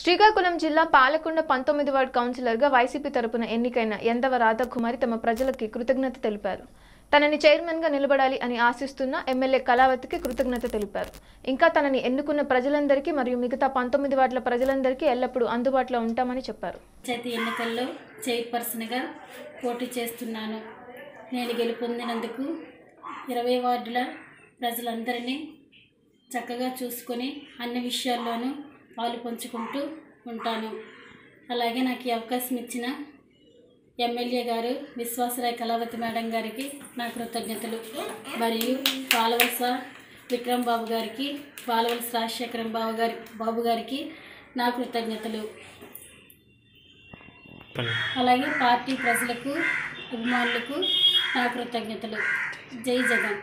శ్రీకాకుళం జిల్లా పాలకొండ పంతొమ్మిది వార్డు కౌన్సిలర్గా వైసీపీ తరపున ఎన్నికైన ఎందవ రాధాకుమారి తమ ప్రజలకి కృతజ్ఞత తెలిపారు. తనని చైర్మన్గా నిలబడాలి అని ఆశిస్తున్న ఎమ్మెల్యే కళావతికి కృతజ్ఞత తెలిపారు. ఇంకా తనని ఎన్నుకున్న ప్రజలందరికీ మరియు మిగతా పంతొమ్మిది వార్డుల ప్రజలందరికీ ఎల్లప్పుడూ అందుబాటులో ఉంటామని చెప్పారు. పంచాయతీ ఎన్నికల్లో చైర్పర్సన్గా పోటీ చేస్తున్నాను. నేను గెలుపొందినందుకు ఇరవై వార్డుల ప్రజలందరినీ చక్కగా చూసుకొని అన్ని విషయాల్లోనూ పాలు పంచుకుంటూ ఉంటాను. అలాగే నాకు ఈ అవకాశం ఇచ్చిన ఎమ్మెల్యే గారు విశ్వాసరాయ్ కళావతి మేడం గారికి నా కృతజ్ఞతలు. మరియు పాలవలస విక్రమ్ బాబు గారికి పాలవలస రాజశేఖరం బాబు గారి బాబు గారికి నా కృతజ్ఞతలు. అలాగే పార్టీ ప్రజలకు అభిమానులకు నా కృతజ్ఞతలు. జై జగన్.